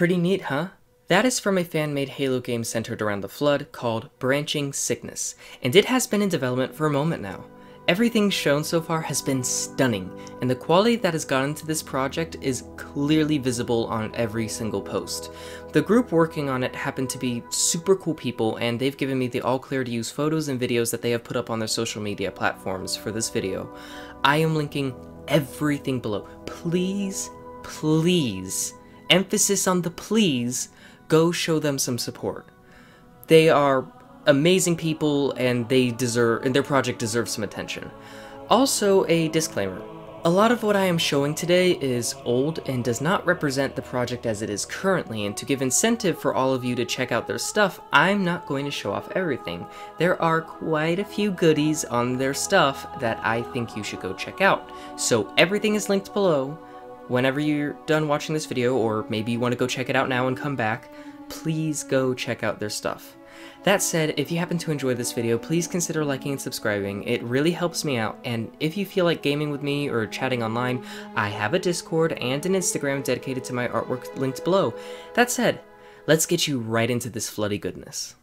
Pretty neat, huh? That is from a fan-made Halo game centered around the Flood called Branching Sickness, and it has been in development for a moment now. Everything shown so far has been stunning, and the quality that has gone into this project is clearly visible on every single post. The group working on it happen to be super cool people, and they've given me the all clear to use photos and videos that they have put up on their social media platforms for this video. I am linking everything below. Please, please, emphasis on the please, go show them some support. They are amazing people and they deserve and their project deserves some attention. Also, a disclaimer. A lot of what I am showing today is old and does not represent the project as it is currently, and to give incentive for all of you to check out their stuff, I'm not going to show off everything. There are quite a few goodies on their stuff that I think you should go check out. So everything is linked below. Whenever you're done watching this video, or maybe you want to go check it out now and come back, please go check out their stuff. That said, if you happen to enjoy this video, please consider liking and subscribing. It really helps me out, and if you feel like gaming with me or chatting online, I have a Discord and an Instagram dedicated to my artwork linked below. That said, let's get you right into this floody goodness.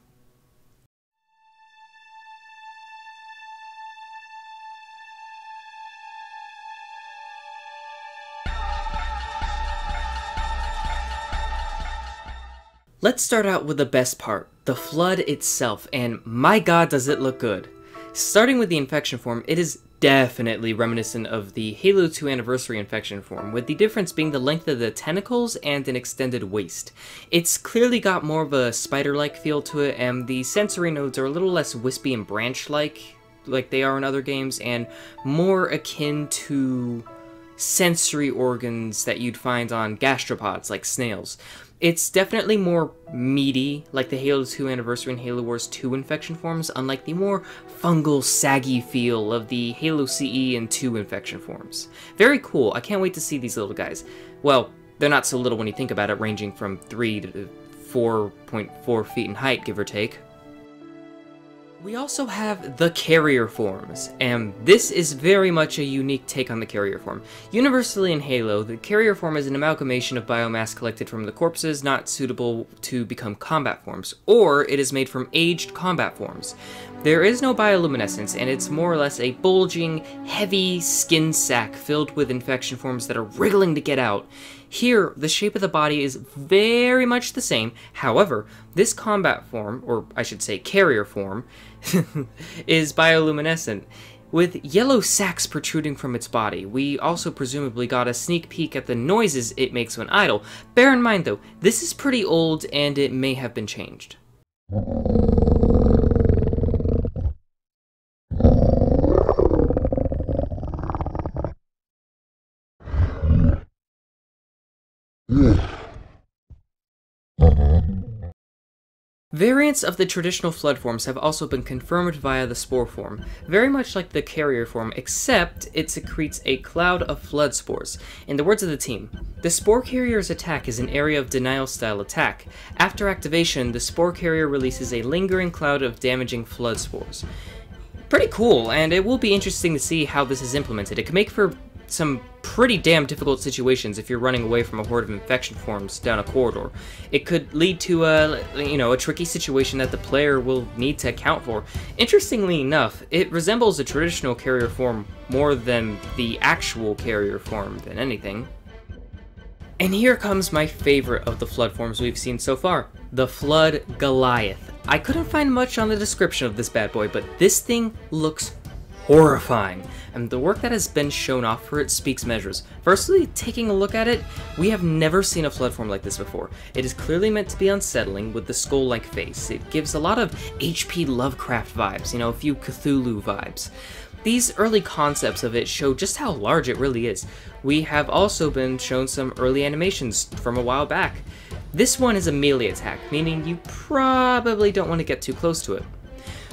Let's start out with the best part, the flood itself, and my god does it look good. Starting with the infection form, it is definitely reminiscent of the Halo 2 Anniversary infection form, with the difference being the length of the tentacles and an extended waist. It's clearly got more of a spider-like feel to it, and the sensory nodes are a little less wispy and branch-like, like they are in other games, and more akin to sensory organs that you'd find on gastropods, like snails. It's definitely more meaty, like the Halo 2 Anniversary and Halo Wars 2 infection forms, unlike the more fungal, saggy feel of the Halo CE and 2 infection forms. Very cool, I can't wait to see these little guys. Well, they're not so little when you think about it, ranging from 3 to 4.4 feet in height, give or take. We also have the carrier forms, and this is very much a unique take on the carrier form. Universally in Halo, the carrier form is an amalgamation of biomass collected from the corpses not suitable to become combat forms, or it is made from aged combat forms. There is no bioluminescence, and it's more or less a bulging, heavy skin sac filled with infection forms that are wriggling to get out. Here, the shape of the body is very much the same, however, this combat form, or I should say carrier form, is bioluminescent. With yellow sacs protruding from its body, we also presumably got a sneak peek at the noises it makes when idle. Bear in mind though, this is pretty old and it may have been changed. Variants of the traditional flood forms have also been confirmed via the spore form, very much like the carrier form, except it secretes a cloud of flood spores. In the words of the team, the spore carrier's attack is an area of denial style attack. After activation, the spore carrier releases a lingering cloud of damaging flood spores. Pretty cool, and it will be interesting to see how this is implemented. It can make for some pretty damn difficult situations if you're running away from a horde of infection forms down a corridor. It could lead to a, you know, a tricky situation that the player will need to account for. Interestingly enough, it resembles a traditional carrier form more than the actual carrier form than anything. And here comes my favorite of the Flood forms we've seen so far, the Flood Goliath. I couldn't find much on the description of this bad boy, but this thing looks horrifying, and the work that has been shown off for it speaks measures. Firstly, taking a look at it, we have never seen a flood form like this before. It is clearly meant to be unsettling with the skull-like face. It gives a lot of H.P. Lovecraft vibes, you know, a few Cthulhu vibes. These early concepts of it show just how large it really is. We have also been shown some early animations from a while back. This one is a melee attack, meaning you probably don't want to get too close to it.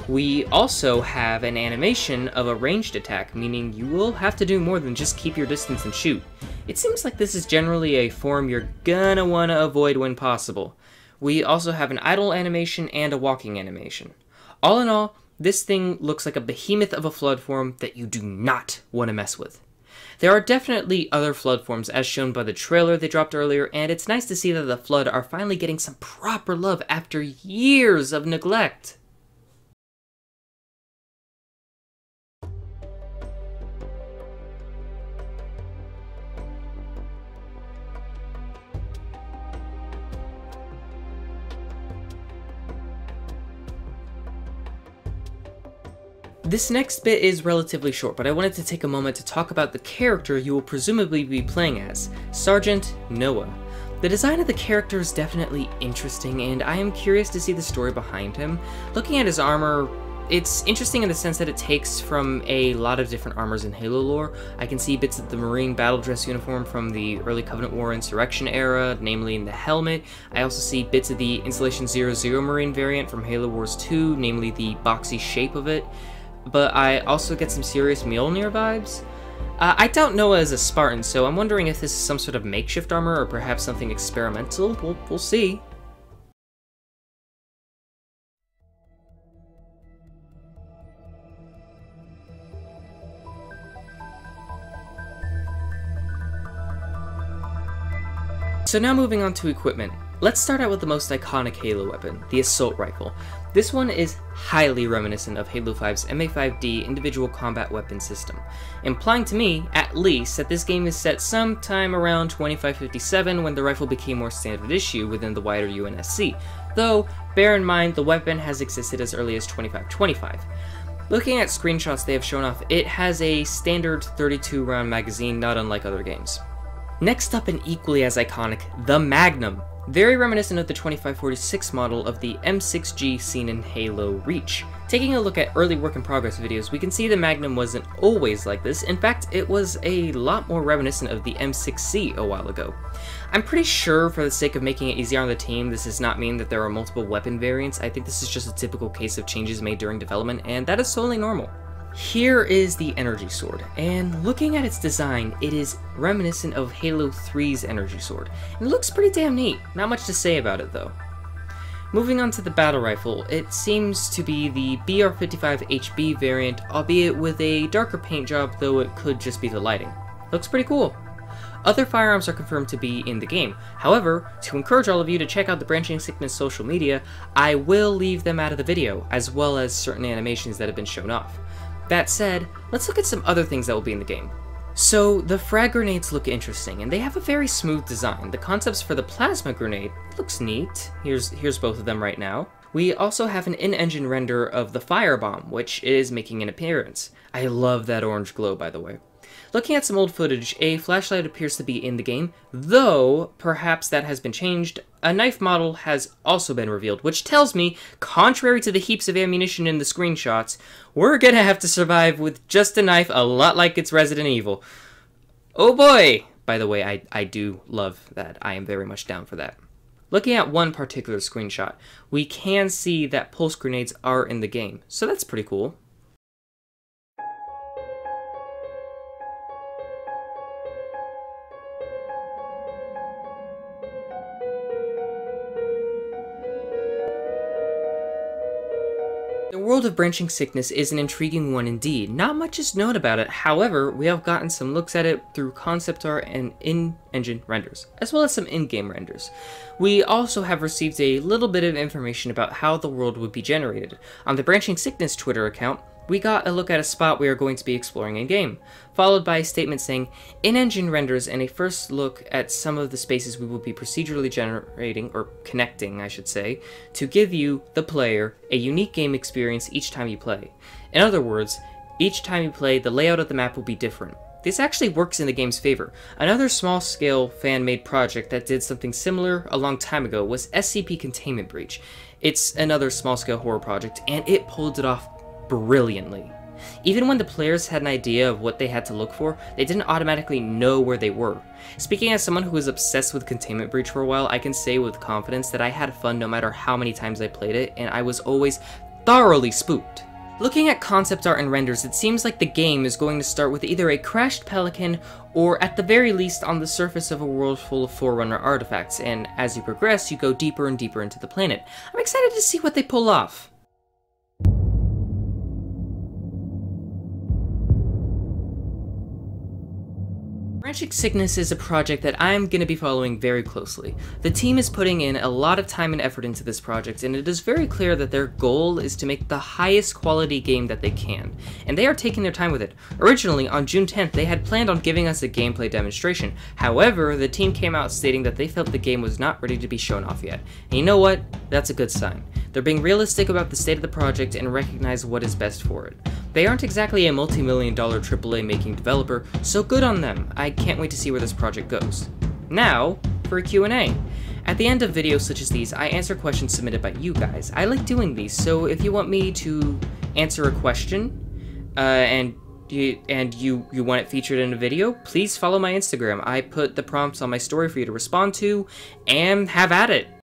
We also have an animation of a ranged attack, meaning you will have to do more than just keep your distance and shoot. It seems like this is generally a form you're gonna want to avoid when possible. We also have an idle animation and a walking animation. All in all, this thing looks like a behemoth of a flood form that you do not want to mess with. There are definitely other Flood forms as shown by the trailer they dropped earlier, and it's nice to see that the Flood are finally getting some proper love after years of neglect. This next bit is relatively short, but I wanted to take a moment to talk about the character you will presumably be playing as, Sergeant Noah. The design of the character is definitely interesting, and I am curious to see the story behind him. Looking at his armor, it's interesting in the sense that it takes from a lot of different armors in Halo lore. I can see bits of the Marine battle dress uniform from the early Covenant War Insurrection era, namely in the helmet. I also see bits of the Installation 00 Marine variant from Halo Wars 2, namely the boxy shape of it but I also get some serious Mjolnir vibes. Uh, I doubt Noah is a Spartan, so I'm wondering if this is some sort of makeshift armor or perhaps something experimental. We'll, we'll see. So now moving on to equipment. Let's start out with the most iconic Halo weapon, the Assault Rifle. This one is highly reminiscent of Halo 5's MA5D individual combat weapon system, implying to me, at least, that this game is set sometime around 2557 when the rifle became more standard issue within the wider UNSC, though bear in mind the weapon has existed as early as 2525. Looking at screenshots they have shown off, it has a standard 32 round magazine not unlike other games. Next up and equally as iconic, the Magnum. Very reminiscent of the 2546 model of the M6G seen in Halo Reach. Taking a look at early work in progress videos, we can see the Magnum wasn't always like this, in fact it was a lot more reminiscent of the M6C a while ago. I'm pretty sure for the sake of making it easier on the team, this does not mean that there are multiple weapon variants, I think this is just a typical case of changes made during development, and that is solely normal. Here is the Energy Sword, and looking at its design, it is reminiscent of Halo 3's Energy Sword. It looks pretty damn neat, not much to say about it though. Moving on to the battle rifle, it seems to be the BR55HB variant, albeit with a darker paint job, though it could just be the lighting. Looks pretty cool. Other firearms are confirmed to be in the game. However, to encourage all of you to check out the Branching Sickness social media, I will leave them out of the video, as well as certain animations that have been shown off. That said, let's look at some other things that will be in the game. So, the frag grenades look interesting, and they have a very smooth design. The concepts for the plasma grenade looks neat. Here's, here's both of them right now. We also have an in-engine render of the firebomb, which is making an appearance. I love that orange glow, by the way. Looking at some old footage, a flashlight appears to be in the game, though perhaps that has been changed. A knife model has also been revealed, which tells me, contrary to the heaps of ammunition in the screenshots, we're gonna have to survive with just a knife a lot like it's Resident Evil. Oh boy! By the way, I, I do love that. I am very much down for that. Looking at one particular screenshot, we can see that pulse grenades are in the game, so that's pretty cool. World of branching sickness is an intriguing one indeed. Not much is known about it, however, we have gotten some looks at it through concept art and in-engine renders, as well as some in-game renders. We also have received a little bit of information about how the world would be generated. On the Branching Sickness Twitter account, we got a look at a spot we are going to be exploring in game, followed by a statement saying in engine renders and a first look at some of the spaces we will be procedurally generating, or connecting, I should say, to give you, the player, a unique game experience each time you play. In other words, each time you play, the layout of the map will be different. This actually works in the game's favor. Another small-scale fan-made project that did something similar a long time ago was SCP Containment Breach. It's another small-scale horror project, and it pulled it off brilliantly. Even when the players had an idea of what they had to look for, they didn't automatically know where they were. Speaking as someone who was obsessed with Containment Breach for a while, I can say with confidence that I had fun no matter how many times I played it, and I was always thoroughly spooked. Looking at concept art and renders, it seems like the game is going to start with either a crashed pelican, or at the very least on the surface of a world full of Forerunner artifacts, and as you progress, you go deeper and deeper into the planet. I'm excited to see what they pull off. Branching Sickness is a project that I'm going to be following very closely. The team is putting in a lot of time and effort into this project, and it is very clear that their goal is to make the highest quality game that they can, and they are taking their time with it. Originally, on June 10th, they had planned on giving us a gameplay demonstration. However, the team came out stating that they felt the game was not ready to be shown off yet. And you know what? That's a good sign. They're being realistic about the state of the project and recognize what is best for it. They aren't exactly a multi-million dollar AAA making developer, so good on them. I can't wait to see where this project goes. Now, for a Q&A. At the end of videos such as these, I answer questions submitted by you guys. I like doing these, so if you want me to answer a question, uh, and you, and you, you want it featured in a video, please follow my Instagram. I put the prompts on my story for you to respond to, and have at it.